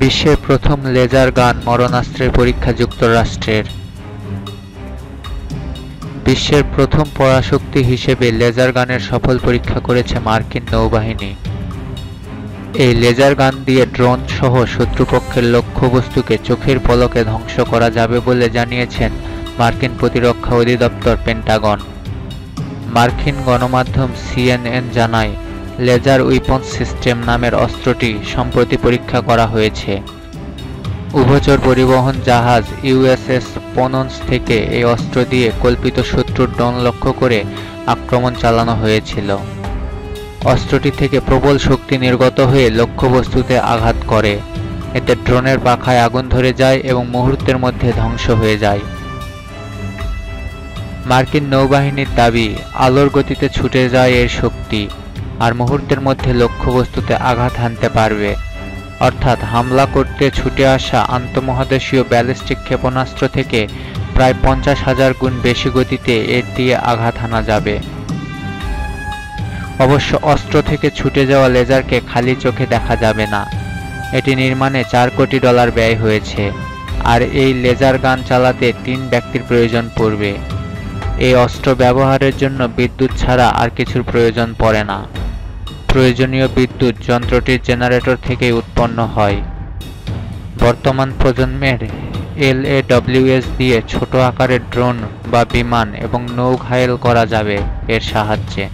বিশ্বের প্রথম লেজার গান মরণাস্ত্রের পরীক্ষা যুক্তরাষ্ট্রের। বিশ্বের প্রথম পরাশক্তি হিসেবে লেজার গানের সফল পরীক্ষা করেছে মার্কিন নৌবাহিনী। এই লেজার গান দিয়ে ড্রোন সহ শত্রুপক্ষের লক্ষ্যবস্তুকে চোখের পলকে ধ্বংস করা যাবে বলে জানিয়েছেন মার্কিন প্রতিরক্ষা অধিদপ্তর পেন্টাগন। মার্কিন গণমাধ্যম সিএনএন জানায় লেজার উইপন সিস্টেম নামের অস্ত্রটি সম্প্রতি পরীক্ষা করা হয়েছে। উভচর পরিবহন জাহাজ ইউএসএস পনন্স থেকে এই অস্ত্র দিয়ে কল্পিত শত্রুর ডন লক্ষ্য করে আক্রমণ চালানো হয়েছিল। অস্ত্রটি থেকে প্রবল শক্তি নির্গত হয়ে লক্ষ্যবস্তুতে আঘাত করে। এতে ড্রোনের পাখায় আগুন ধরে যায় এবং মুহূর্তের মধ্যে ধ্বংস হয়ে যায়। মার্কিন নৌবাহিনীর দাবি, আলোর গতিতে ছুটে যায় এর শক্তি। আর মুহূর্তের মধ্যে লক্ষ্যবস্তুতে আঘাত হানতে পারবে। অর্থাৎ হামলা করতে ছুটে আসা আন্তঃমহাদেশীয় ব্যালিস্টিক ক্ষেপণাস্ত্র থেকে প্রায় পঞ্চাশ হাজার গুণ বেশি গতিতে এর দিয়ে আঘাত হানা যাবে। অবশ্য অস্ত্র থেকে ছুটে যাওয়া লেজারকে খালি চোখে দেখা যাবে না। এটি নির্মাণে চার কোটি ডলার ব্যয় হয়েছে, আর এই লেজার গান চালাতে তিন ব্যক্তির প্রয়োজন পড়বে। এই অস্ত্র ব্যবহারের জন্য বিদ্যুৎ ছাড়া আর কিছুর প্রয়োজন পড়ে না। প্রয়োজনীয় বিদ্যুৎ যন্ত্রটির জেনারেটর থেকেই উৎপন্ন হয়। বর্তমান প্রজন্মের এলএডব্লিউএস দিয়ে ছোট আকারের ড্রোন বা বিমান এবং নৌ ঘায়েল করা যাবে এর সাহায্যে।